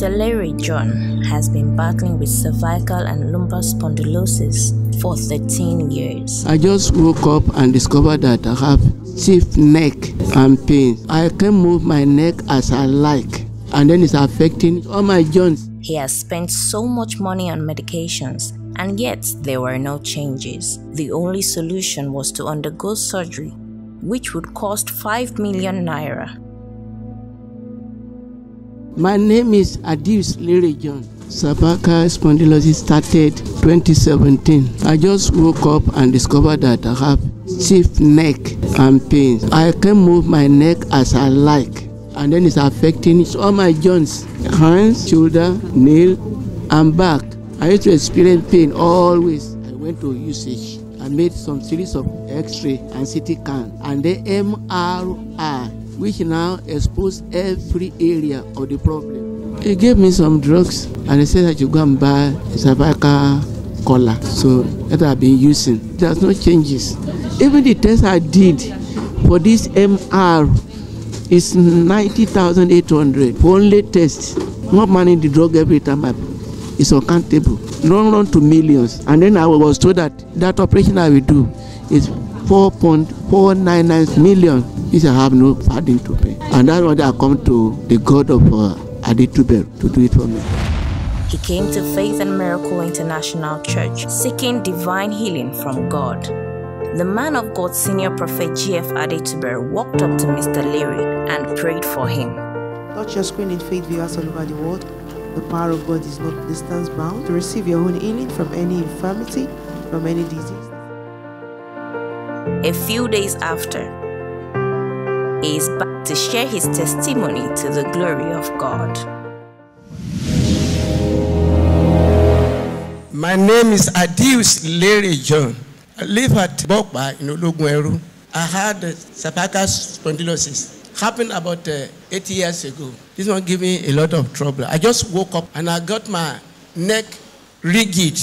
Mr. Larry John has been battling with cervical and lumbar spondylosis for 13 years. I just woke up and discovered that I have stiff neck and pain. I can move my neck as I like, and then it's affecting all my joints. He has spent so much money on medications, and yet there were no changes. The only solution was to undergo surgery, which would cost 5 million naira. My name is Adius Larry John. Cervical spondylosis started 2017. I just woke up and discovered that I have stiff neck and pain. I can move my neck as I like, and then it's affecting all my joints, hands, shoulder, nail, and back. I used to experience pain always. I went to usage. I made some series of X-ray and CT scan, and the MRI which now expose every area of the problem. He gave me some drugs and he said I should go and buy a cervical collar. So that I've been using. There's no changes. Even the test I did for this MR is 90,800 for only test. Not money the drug every time I it's uncountable. Run run to millions. And then I was told that that operation I will do is 4.499 million if I have no funding to pay. And that's why I come to the God of uh, Adetuberu to do it for me. He came to Faith and Miracle International Church seeking divine healing from God. The man of God, Senior Prophet GF Adetuberu, walked up to Mr. Leary and prayed for him. Touch your screen in faith viewers all over the world. The power of God is not distance bound to receive your own healing from any infirmity, from any disease. A few days after, he is back to share his testimony to the glory of God. My name is Adius Larry John. I live at Bokba in Ologun I had cervical spondylosis. Happened about uh, eight years ago. This one gave me a lot of trouble. I just woke up and I got my neck rigid.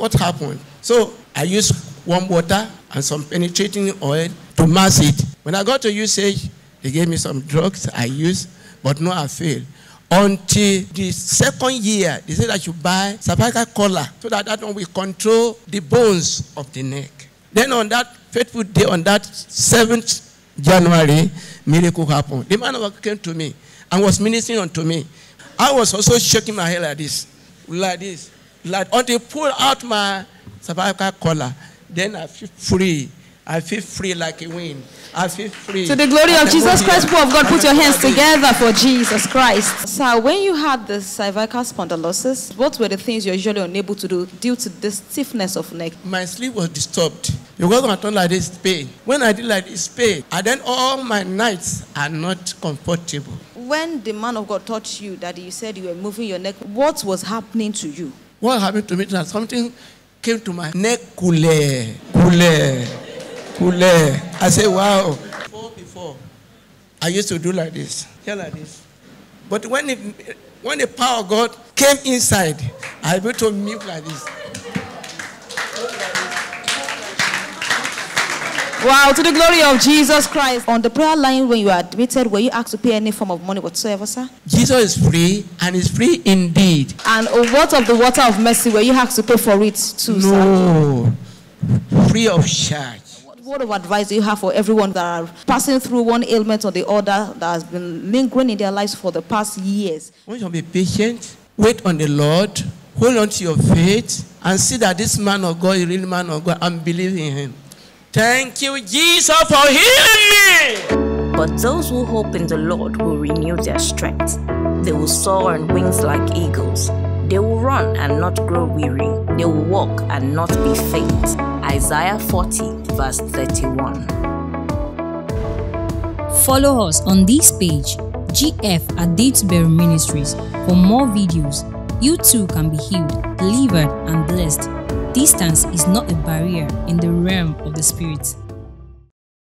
What happened? So I used warm water and some penetrating oil to mask it. When I got to usage, they gave me some drugs I used, but no avail. Until the second year, they said I should buy cervical collar so that that one will control the bones of the neck. Then on that fateful day, on that 7th January, miracle happened. The man of came to me and was ministering unto me. I was also shaking my head like this, like this, like until he pulled out my cervical collar. Then I feel free. I feel free like a wind. I feel free. To the glory of Jesus Christ, people of God, put your hands together for Jesus Christ. Sir, when you had the cervical spondylosis, what were the things you're usually unable to do due to the stiffness of neck? My sleep was disturbed. Because I turn like this, pain. When I did like this, pain. And then all my nights are not comfortable. When the man of God taught you that you said you were moving your neck, what was happening to you? What happened to me? That something came to my neck, kule, kule, kule. I said, wow. Before, before, I used to do like this, here like this. But when, it, when the power of God came inside, I able to move like this. Wow, to the glory of Jesus Christ. On the prayer line, when you were admitted, were you asked to pay any form of money whatsoever, sir? Jesus is free and is free indeed. And oh, what of the water of mercy? where you have to pay for it too, sir? No, free of charge. What word of advice do you have for everyone that are passing through one ailment or the other that has been lingering in their lives for the past years? When you be patient, wait on the Lord, hold on to your faith, and see that this man of God is really man of God and believe in him. Thank you, Jesus, for healing me. But those who hope in the Lord will renew their strength. They will soar on wings like eagles. They will run and not grow weary. They will walk and not be faint. Isaiah 40, verse 31. Follow us on this page, GF Adetuberu Ministries, for more videos. You too can be healed, delivered, and blessed. Distance is not a barrier in the realm of the Spirit.